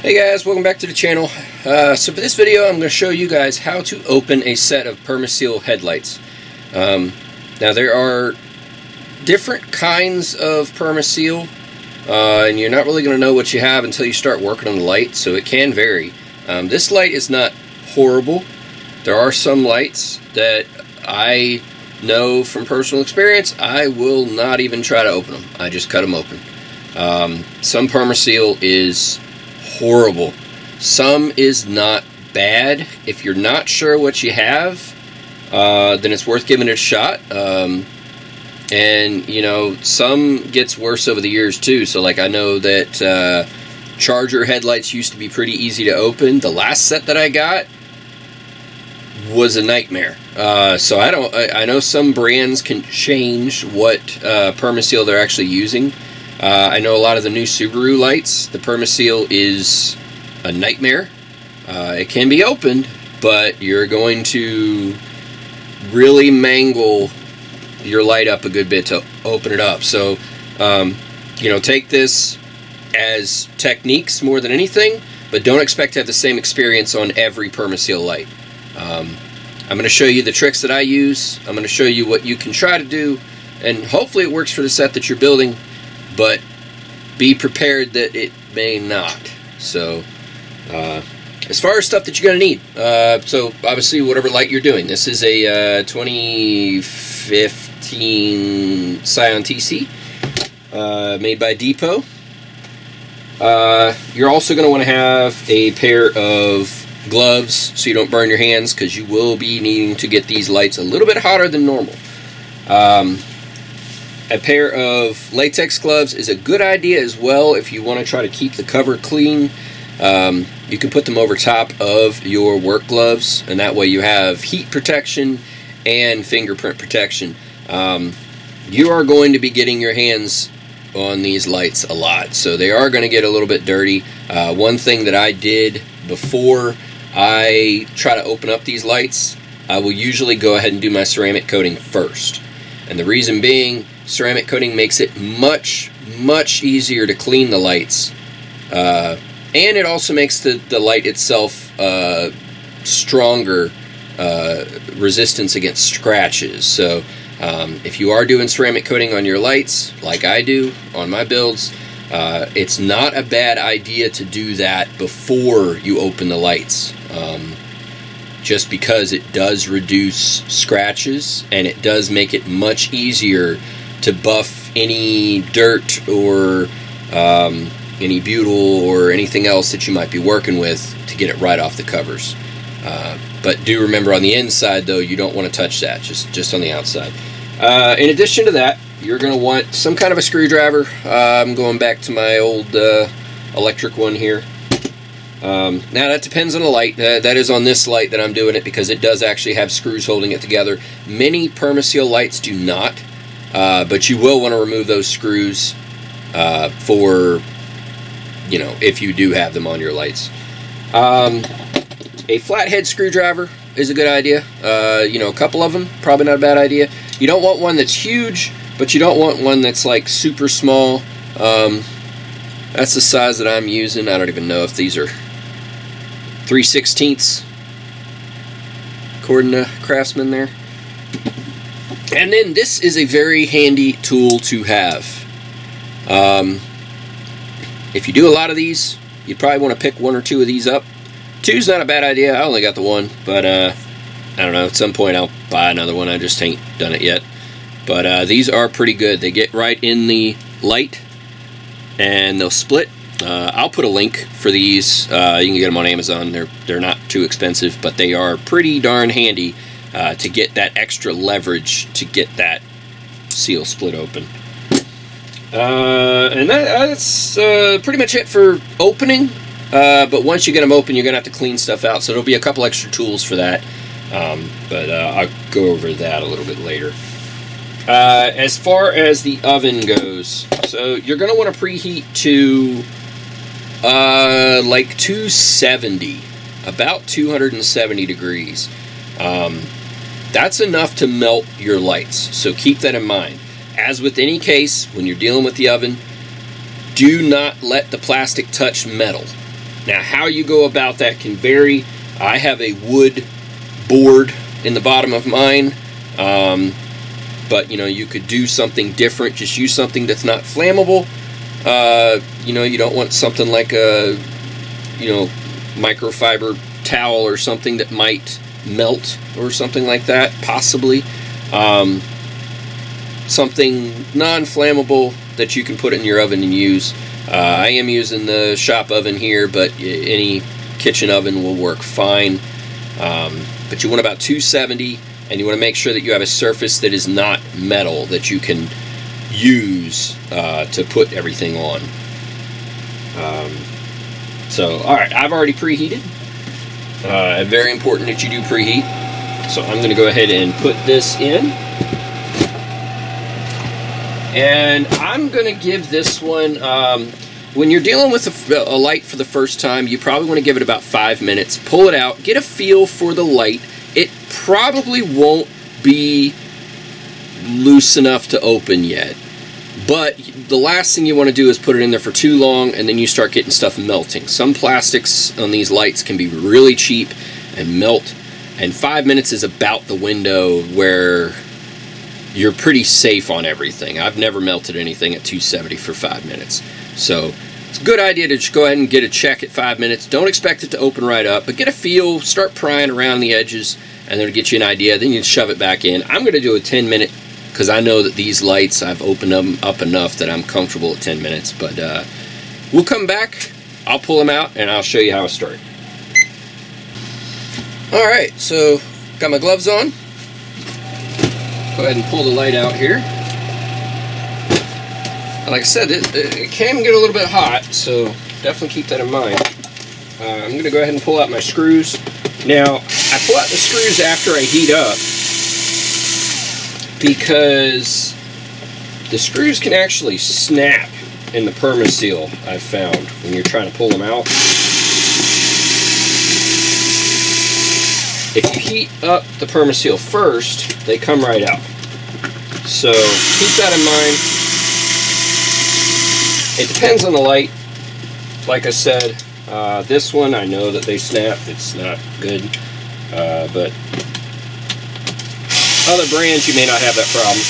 Hey guys, welcome back to the channel. Uh, so for this video I'm going to show you guys how to open a set of Permaseal headlights. Um, now there are different kinds of Permaseal uh, and you're not really going to know what you have until you start working on the light so it can vary. Um, this light is not horrible. There are some lights that I know from personal experience I will not even try to open them. I just cut them open. Um, some Permaseal is horrible. Some is not bad. If you're not sure what you have, uh, then it's worth giving it a shot. Um, and you know, some gets worse over the years too. So like I know that uh, Charger headlights used to be pretty easy to open. The last set that I got was a nightmare. Uh, so I don't. I, I, know some brands can change what uh, Permaseal they're actually using. Uh, I know a lot of the new Subaru lights, the Permaseal is a nightmare. Uh, it can be opened, but you're going to really mangle your light up a good bit to open it up. So, um, you know, take this as techniques more than anything, but don't expect to have the same experience on every Permaseal light. Um, I'm going to show you the tricks that I use. I'm going to show you what you can try to do, and hopefully it works for the set that you're building but be prepared that it may not. So, uh, as far as stuff that you're going to need, uh, so obviously whatever light you're doing, this is a uh, 2015 Scion TC uh, made by Depo. Uh, you're also going to want to have a pair of gloves so you don't burn your hands because you will be needing to get these lights a little bit hotter than normal. Um, a pair of latex gloves is a good idea as well if you want to try to keep the cover clean. Um, you can put them over top of your work gloves, and that way you have heat protection and fingerprint protection. Um, you are going to be getting your hands on these lights a lot, so they are going to get a little bit dirty. Uh, one thing that I did before I try to open up these lights, I will usually go ahead and do my ceramic coating first. And the reason being, ceramic coating makes it much, much easier to clean the lights. Uh, and it also makes the, the light itself uh, stronger uh, resistance against scratches. So um, if you are doing ceramic coating on your lights, like I do on my builds, uh, it's not a bad idea to do that before you open the lights. Um, just because it does reduce scratches and it does make it much easier to buff any dirt or um, any butyl or anything else that you might be working with to get it right off the covers. Uh, but do remember on the inside though, you don't want to touch that, just, just on the outside. Uh, in addition to that, you're going to want some kind of a screwdriver. Uh, I'm going back to my old uh, electric one here. Um, now that depends on the light. That is on this light that I'm doing it because it does actually have screws holding it together. Many Permaseal lights do not. Uh, but you will want to remove those screws uh, for, you know, if you do have them on your lights. Um, a flathead screwdriver is a good idea. Uh, you know, a couple of them, probably not a bad idea. You don't want one that's huge, but you don't want one that's like super small. Um, that's the size that I'm using. I don't even know if these are 3 16ths according to Craftsman there. And then this is a very handy tool to have. Um, if you do a lot of these, you probably want to pick one or two of these up. Two's not a bad idea. I only got the one, but uh, I don't know. At some point, I'll buy another one. I just ain't done it yet. But uh, these are pretty good. They get right in the light, and they'll split. Uh, I'll put a link for these. Uh, you can get them on Amazon. They're they're not too expensive, but they are pretty darn handy uh, to get that extra leverage to get that seal split open. Uh, and that, that's uh, pretty much it for opening. Uh, but once you get them open, you're going to have to clean stuff out. So there'll be a couple extra tools for that. Um, but uh, I'll go over that a little bit later. As far as the oven goes, so you're going to want to preheat to like 270, about 270 degrees. Um, that's enough to melt your lights, so keep that in mind. As with any case, when you're dealing with the oven, do not let the plastic touch metal. Now, how you go about that can vary. I have a wood board in the bottom of mine. Um, but you know, you could do something different. Just use something that's not flammable. Uh, you know, you don't want something like a, you know, microfiber towel or something that might melt or something like that, possibly. Um, something non-flammable that you can put in your oven and use. Uh, I am using the shop oven here, but any kitchen oven will work fine. Um, but you want about 270 and you want to make sure that you have a surface that is not metal that you can use uh, to put everything on. Um, so, all right, I've already preheated. Uh, very important that you do preheat. So I'm going to go ahead and put this in. And I'm going to give this one, um, when you're dealing with a, a, light for the first time, you probably want to give it about five minutes. Pull it out, get a feel for the light. It probably won't be loose enough to open yet. But the last thing you want to do is put it in there for too long and then you start getting stuff melting. Some plastics on these lights can be really cheap and melt. And five minutes is about the window where you're pretty safe on everything. I've never melted anything at 270 for five minutes. So it's a good idea to just go ahead and get a check at five minutes. Don't expect it to open right up, but get a feel, start prying around the edges, and then get you an idea. Then you shove it back in. I'm going to do a 10 minute because I know that these lights, I've opened them up enough that I'm comfortable at 10 minutes. But uh, we'll come back, I'll pull them out, and I'll show you how I start. Alright, so got my gloves on. Go ahead and pull the light out here. Like I said, it, it can get a little bit hot, so definitely keep that in mind. Uh, I'm going to go ahead and pull out my screws. Now, I pull out the screws after I heat up because the screws can actually snap in the Permaseal I've found when you're trying to pull them out. If you heat up the Permaseal first, they come right out. So keep that in mind. It depends on the light. Like I said, uh, this one I know that they snap. It's not good. Uh, but other brands you may not have that problem.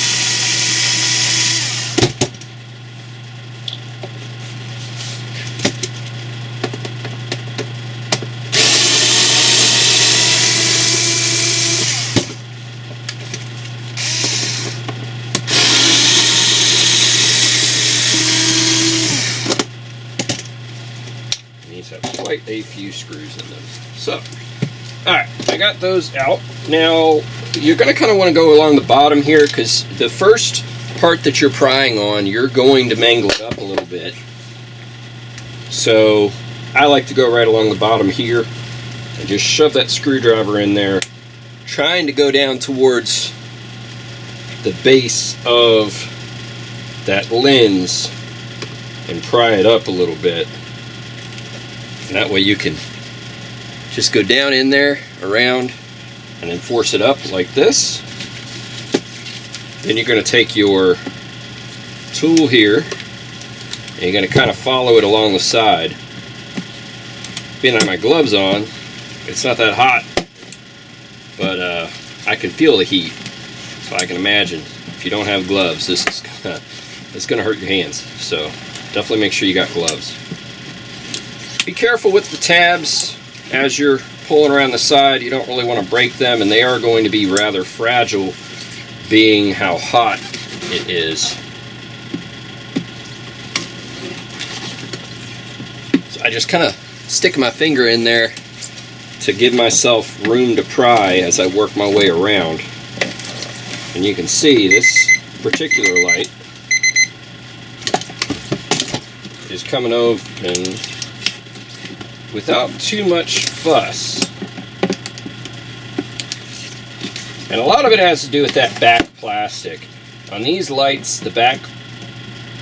quite a few screws in them. So, alright, I got those out. Now, you're going to kind of want to go along the bottom here because the first part that you're prying on, you're going to mangle it up a little bit. So, I like to go right along the bottom here and just shove that screwdriver in there, trying to go down towards the base of that lens and pry it up a little bit. And that way you can just go down in there, around, and then force it up like this. Then you're going to take your tool here, and you're going to kind of follow it along the side. Being I have my gloves on, it's not that hot, but uh, I can feel the heat. So I can imagine if you don't have gloves, this is gonna, it's going to hurt your hands. So definitely make sure you got gloves. Be careful with the tabs as you're pulling around the side. You don't really want to break them, and they are going to be rather fragile being how hot it is. So I just kind of stick my finger in there to give myself room to pry as I work my way around. And you can see this particular light is coming open without too much fuss. And a lot of it has to do with that back plastic. On these lights, the back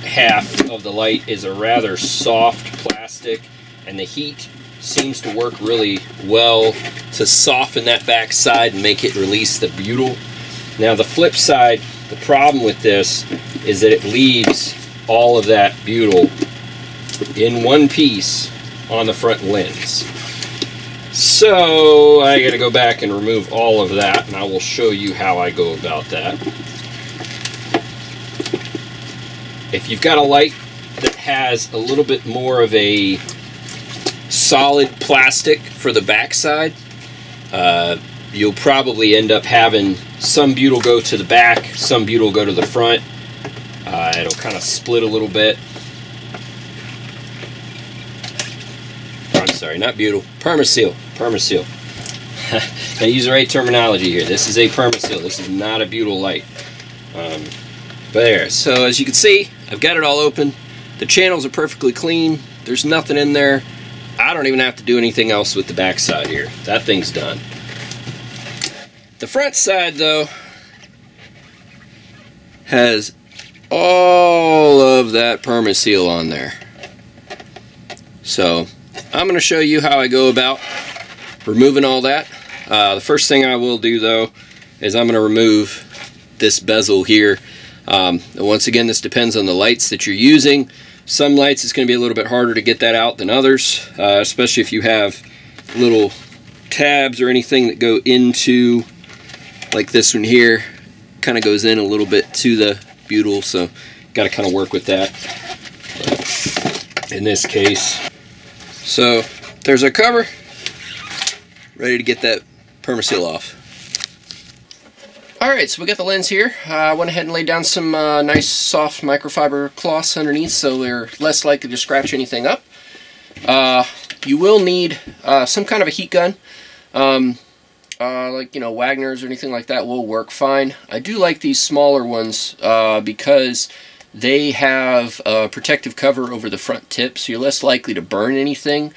half of the light is a rather soft plastic, and the heat seems to work really well to soften that back side and make it release the butyl. Now the flip side, the problem with this is that it leaves all of that butyl in one piece on the front lens. So I gotta go back and remove all of that and I will show you how I go about that. If you've got a light that has a little bit more of a solid plastic for the backside, uh, you'll probably end up having some butyl go to the back, some butyl go to the front. Uh, it'll kind of split a little bit. Sorry, not butyl, permaseal, permaseal. I use the right terminology here. This is a permaseal. This is not a butyl light. Um, but there, so as you can see, I've got it all open. The channels are perfectly clean. There's nothing in there. I don't even have to do anything else with the back side here. That thing's done. The front side, though, has all of that permaseal on there. So, I'm going to show you how I go about removing all that. Uh, the first thing I will do, though, is I'm going to remove this bezel here. Um, once again, this depends on the lights that you're using. Some lights, it's going to be a little bit harder to get that out than others, uh, especially if you have little tabs or anything that go into, like this one here, kind of goes in a little bit to the butyl, so got to kind of work with that. But in this case, so there's our cover, ready to get that permaseal off. Alright, so we got the lens here. Uh, I went ahead and laid down some uh, nice soft microfiber cloths underneath so they're less likely to scratch anything up. Uh, you will need uh, some kind of a heat gun. Um, uh, like, you know, Wagner's or anything like that will work fine. I do like these smaller ones uh, because they have a protective cover over the front tip, so you're less likely to burn anything.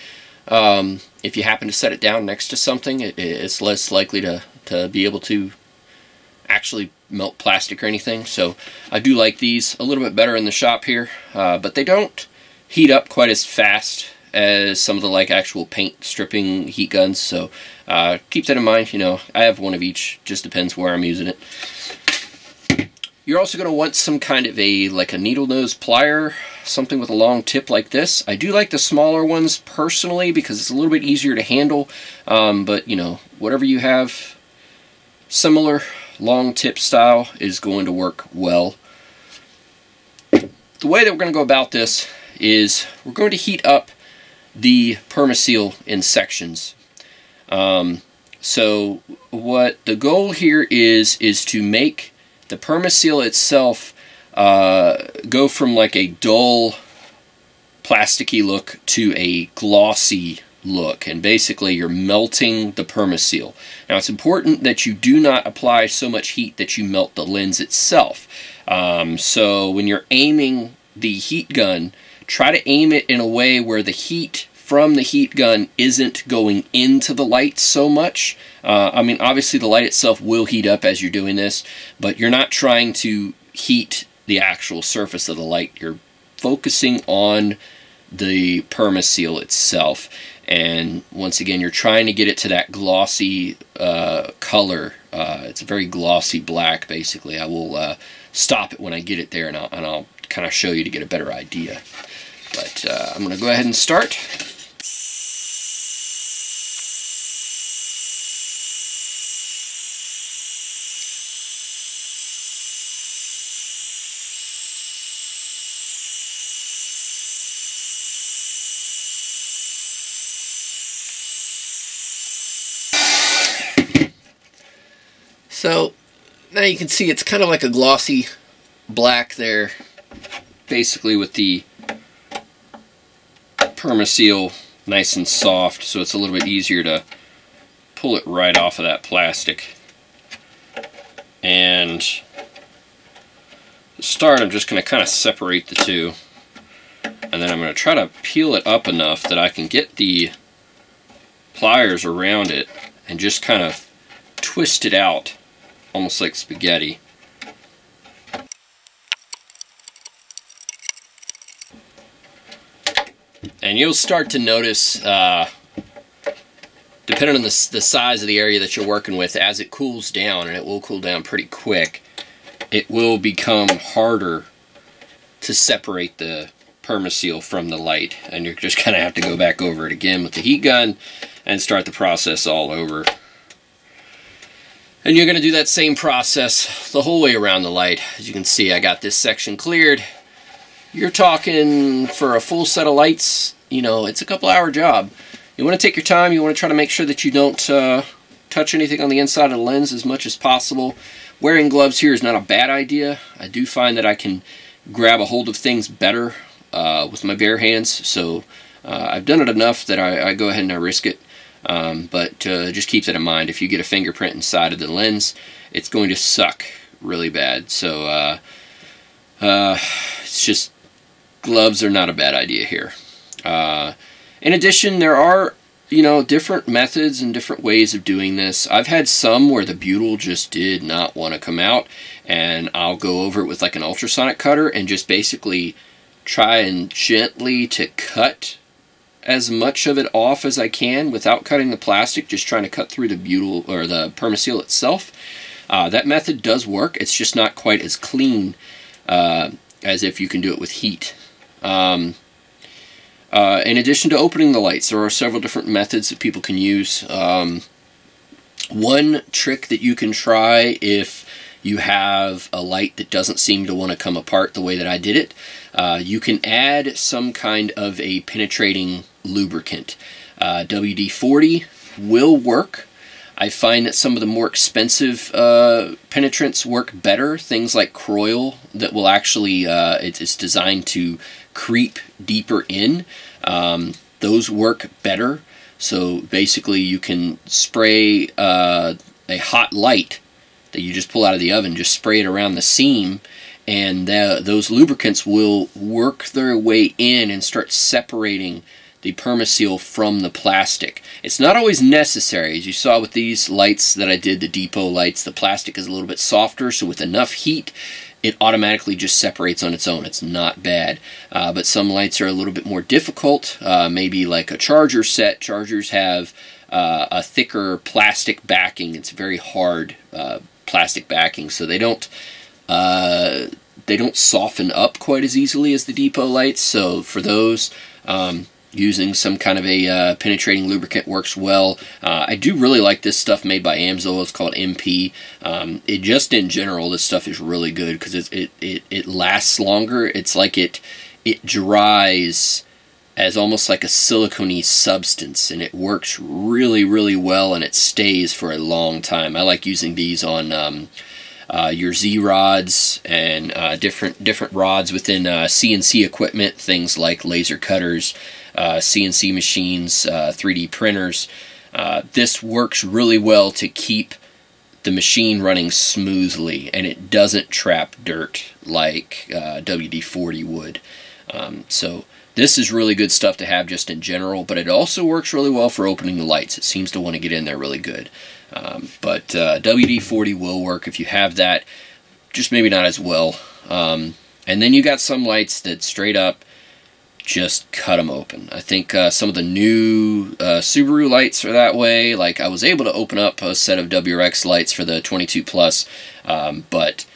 Um, if you happen to set it down next to something, it, it's less likely to, to be able to actually melt plastic or anything. So I do like these a little bit better in the shop here, uh, but they don't heat up quite as fast as some of the like actual paint stripping heat guns. So uh, keep that in mind. You know, I have one of each. Just depends where I'm using it. You're also going to want some kind of a like a needle nose plier, something with a long tip like this. I do like the smaller ones personally because it's a little bit easier to handle. Um, but you know, whatever you have similar long tip style is going to work well. The way that we're going to go about this is we're going to heat up the permaseal in sections. Um, so what the goal here is, is to make the permaseal itself uh, go from like a dull plasticky look to a glossy look and basically you're melting the permaseal. Now it's important that you do not apply so much heat that you melt the lens itself. Um, so when you're aiming the heat gun, try to aim it in a way where the heat from the heat gun isn't going into the light so much. Uh, I mean obviously the light itself will heat up as you're doing this, but you're not trying to heat the actual surface of the light. You're focusing on the permaseal itself. And once again you're trying to get it to that glossy uh, color. Uh, it's a very glossy black basically. I will uh, stop it when I get it there and I'll, I'll kind of show you to get a better idea. But uh, I'm gonna go ahead and start So now you can see it's kind of like a glossy black there, basically with the permaseal nice and soft, so it's a little bit easier to pull it right off of that plastic. And to start, I'm just going to kind of separate the two. And then I'm going to try to peel it up enough that I can get the pliers around it and just kind of twist it out almost like spaghetti. And you'll start to notice, uh, depending on the, the size of the area that you're working with, as it cools down, and it will cool down pretty quick, it will become harder to separate the permaseal from the light and you're just kind of have to go back over it again with the heat gun and start the process all over. And you're going to do that same process the whole way around the light. As you can see, I got this section cleared. You're talking for a full set of lights, you know, it's a couple hour job. You want to take your time. You want to try to make sure that you don't uh, touch anything on the inside of the lens as much as possible. Wearing gloves here is not a bad idea. I do find that I can grab a hold of things better uh, with my bare hands. So uh, I've done it enough that I, I, go ahead and I risk it. Um, but uh, just keep that in mind. If you get a fingerprint inside of the lens, it's going to suck really bad. So uh, uh, it's just gloves are not a bad idea here. Uh, in addition, there are you know different methods and different ways of doing this. I've had some where the butyl just did not want to come out, and I'll go over it with like an ultrasonic cutter and just basically try and gently to cut as much of it off as I can without cutting the plastic, just trying to cut through the butyl or the permaseal itself. Uh, that method does work. It's just not quite as clean uh, as if you can do it with heat. Um, uh, in addition to opening the lights, there are several different methods that people can use. Um, one trick that you can try if you have a light that doesn't seem to want to come apart the way that I did it, uh, you can add some kind of a penetrating lubricant. Uh, WD-40 will work. I find that some of the more expensive uh, penetrants work better. Things like Kroil that will actually, uh, it's designed to creep deeper in. Um, those work better. So basically you can spray uh, a hot light that you just pull out of the oven, just spray it around the seam, and those lubricants will work their way in and start separating the permaseal from the plastic. It's not always necessary. As you saw with these lights that I did, the Depo lights, the plastic is a little bit softer, so with enough heat, it automatically just separates on its own. It's not bad. Uh, but some lights are a little bit more difficult, uh, maybe like a charger set. Chargers have uh, a thicker plastic backing. It's very hard uh, plastic backing, so they don't uh, they don't soften up quite as easily as the Depo lights. So for those, um, using some kind of a uh, penetrating lubricant works well. Uh, I do really like this stuff made by Amsoil. It's called MP. Um, it just in general, this stuff is really good because it, it, it, it lasts longer. It's like it it dries as almost like a silicone substance and it works really really well and it stays for a long time I like using these on um, uh, your Z rods and uh, different different rods within uh, CNC equipment things like laser cutters CNC uh, machines 3D uh, printers uh, this works really well to keep the machine running smoothly and it doesn't trap dirt like WD-40 would um, so this is really good stuff to have just in general, but it also works really well for opening the lights. It seems to want to get in there really good. Um, but uh, WD-40 will work if you have that, just maybe not as well. Um, and then you got some lights that straight up just cut them open. I think uh, some of the new uh, Subaru lights are that way. Like I was able to open up a set of WRX lights for the 22 Plus, um, but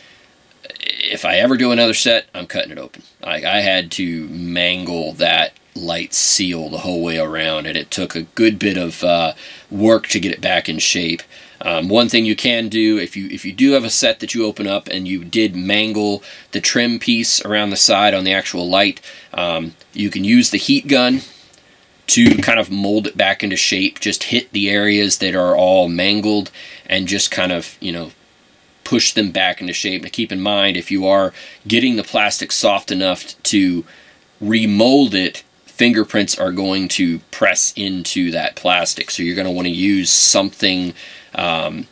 if I ever do another set, I'm cutting it open. I, I had to mangle that light seal the whole way around, and it took a good bit of uh, work to get it back in shape. Um, one thing you can do if you if you do have a set that you open up and you did mangle the trim piece around the side on the actual light, um, you can use the heat gun to kind of mold it back into shape. Just hit the areas that are all mangled and just kind of you know push them back into shape. Now keep in mind, if you are getting the plastic soft enough to remold it, fingerprints are going to press into that plastic. So you're going to want to use something um,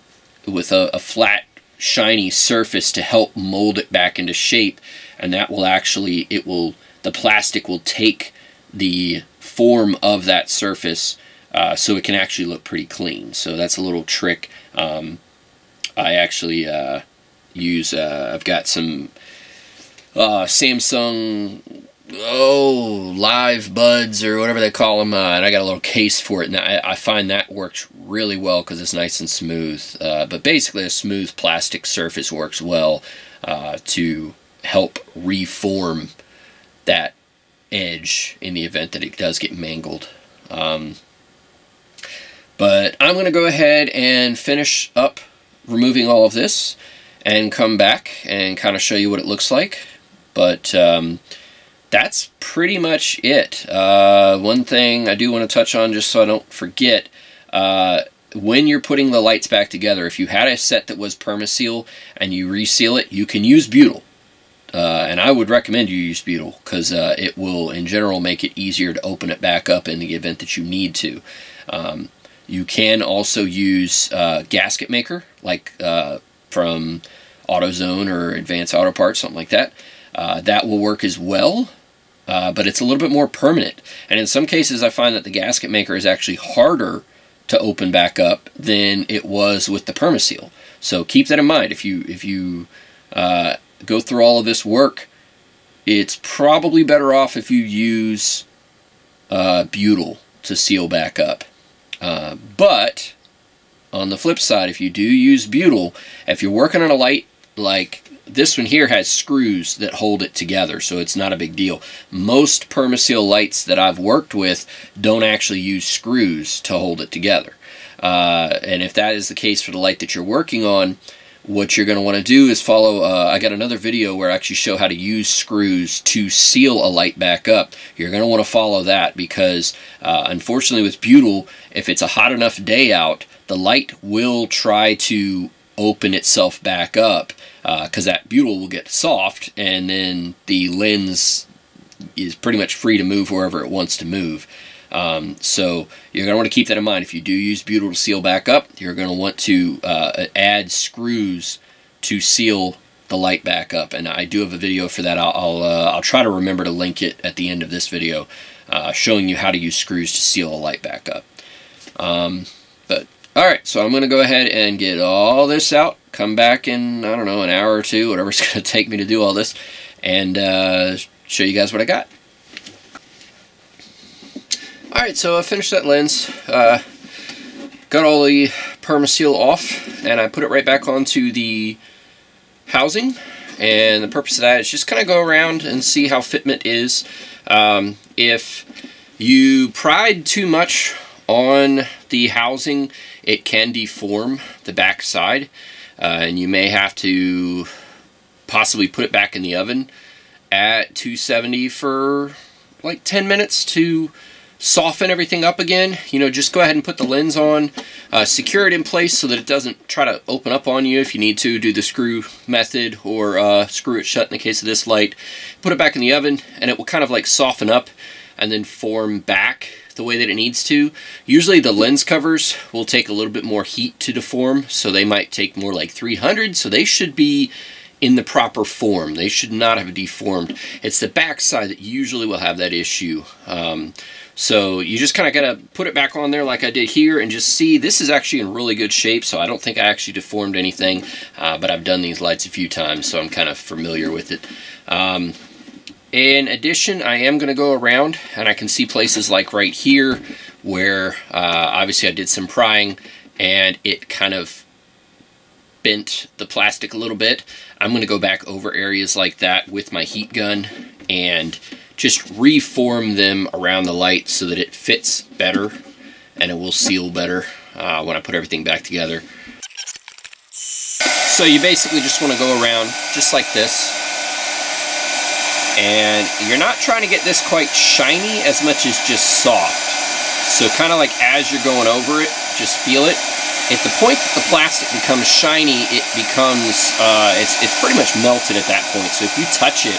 with a, a flat, shiny surface to help mold it back into shape. And that will actually, it will, the plastic will take the form of that surface uh, so it can actually look pretty clean. So that's a little trick. Um, I actually uh, use, uh, I've got some uh, Samsung, oh, live buds or whatever they call them, uh, and I got a little case for it, and I, I find that works really well because it's nice and smooth. Uh, but basically, a smooth plastic surface works well uh, to help reform that edge in the event that it does get mangled. Um, but I'm going to go ahead and finish up removing all of this and come back and kind of show you what it looks like. But um, that's pretty much it. Uh, one thing I do want to touch on just so I don't forget, uh, when you're putting the lights back together, if you had a set that was Permaseal and you reseal it, you can use butyl. Uh, and I would recommend you use butyl because uh, it will, in general, make it easier to open it back up in the event that you need to. Um, you can also use uh, gasket maker, like uh, from AutoZone or Advanced Auto Parts, something like that. Uh, that will work as well, uh, but it's a little bit more permanent. And in some cases, I find that the gasket maker is actually harder to open back up than it was with the Permaseal. So keep that in mind. If you if you uh, go through all of this work, it's probably better off if you use uh, butyl to seal back up. Uh, but on the flip side, if you do use butyl, if you're working on a light like this one here has screws that hold it together, so it's not a big deal. Most Permaseal lights that I've worked with don't actually use screws to hold it together. Uh, and if that is the case for the light that you're working on, what you're going to want to do is follow, uh, I got another video where I actually show how to use screws to seal a light back up. You're going to want to follow that because uh, unfortunately with butyl, if it's a hot enough day out, the light will try to open itself back up because uh, that butyl will get soft and then the lens is pretty much free to move wherever it wants to move. Um, so you're going to want to keep that in mind. If you do use butyl to seal back up, you're going to want to uh, add screws to seal the light back up. And I do have a video for that. I'll, I'll, uh, I'll try to remember to link it at the end of this video, uh, showing you how to use screws to seal a light back up. Um, but all right, so I'm going to go ahead and get all this out, come back in, I don't know, an hour or two, whatever it's going to take me to do all this, and uh, show you guys what I got. Alright, so I finished that lens, uh, got all the Permaseal off, and I put it right back onto the housing, and the purpose of that is just kind of go around and see how fitment is. Um, if you pried too much on the housing, it can deform the back side, and you may have to possibly put it back in the oven at 270 for like 10 minutes to soften everything up again. You know, just go ahead and put the lens on, uh, secure it in place so that it doesn't try to open up on you if you need to, do the screw method or uh, screw it shut in the case of this light. Put it back in the oven and it will kind of like soften up and then form back the way that it needs to. Usually the lens covers will take a little bit more heat to deform, so they might take more like 300, so they should be in the proper form. They should not have deformed. It's the back side that usually will have that issue. Um, so you just kind of got to put it back on there like I did here and just see this is actually in really good shape. So I don't think I actually deformed anything, uh, but I've done these lights a few times, so I'm kind of familiar with it. Um, in addition, I am going to go around and I can see places like right here where uh, obviously I did some prying and it kind of bent the plastic a little bit. I'm going to go back over areas like that with my heat gun and just reform them around the light so that it fits better and it will seal better uh, when I put everything back together. So you basically just want to go around just like this and you're not trying to get this quite shiny as much as just soft. So kind of like as you're going over it, just feel it. At the point that the plastic becomes shiny, it becomes, uh, it's, it's pretty much melted at that point. So if you touch it,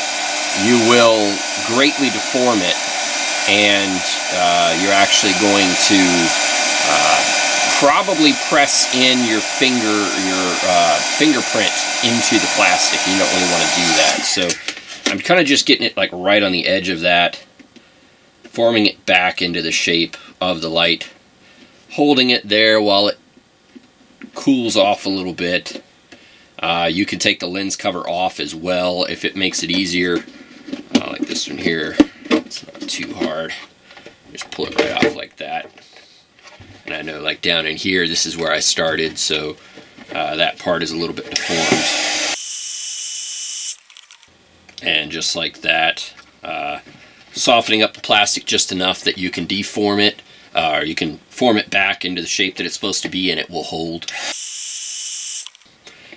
you will greatly deform it and uh, you're actually going to uh, probably press in your finger, your uh, fingerprint into the plastic. You don't really want to do that. So I'm kind of just getting it like right on the edge of that, forming it back into the shape of the light, holding it there while it cools off a little bit. Uh, you can take the lens cover off as well if it makes it easier like this one here. It's not too hard. Just pull it right off like that. And I know like down in here, this is where I started, so uh, that part is a little bit deformed. And just like that, uh, softening up the plastic just enough that you can deform it, uh, or you can form it back into the shape that it's supposed to be and it will hold.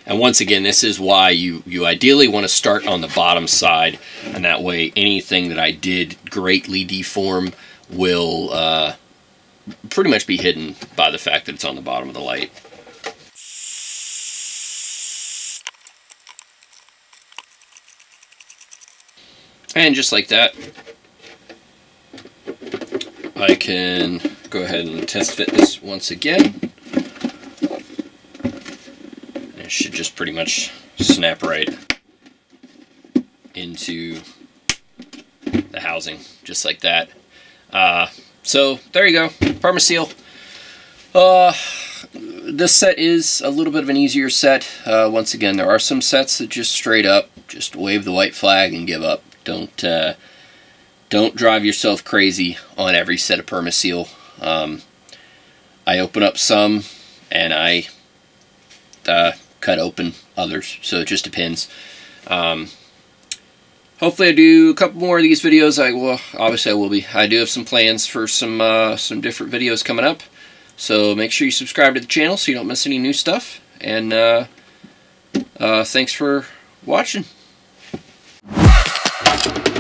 And once again, this is why you, you ideally want to start on the bottom side, and that way anything that I did greatly deform will uh, pretty much be hidden by the fact that it's on the bottom of the light. And just like that, I can go ahead and test fit this once again. It should just pretty much snap right into the housing, just like that. Uh, so there you go, Permaseal. Uh, this set is a little bit of an easier set. Uh, once again, there are some sets that just straight up just wave the white flag and give up. Don't uh, don't drive yourself crazy on every set of Permaseal. Um, I open up some and I uh, cut open others, so it just depends. Um, hopefully I do a couple more of these videos. I will obviously I will be. I do have some plans for some uh, some different videos coming up. So make sure you subscribe to the channel so you don't miss any new stuff. And uh, uh, thanks for watching you.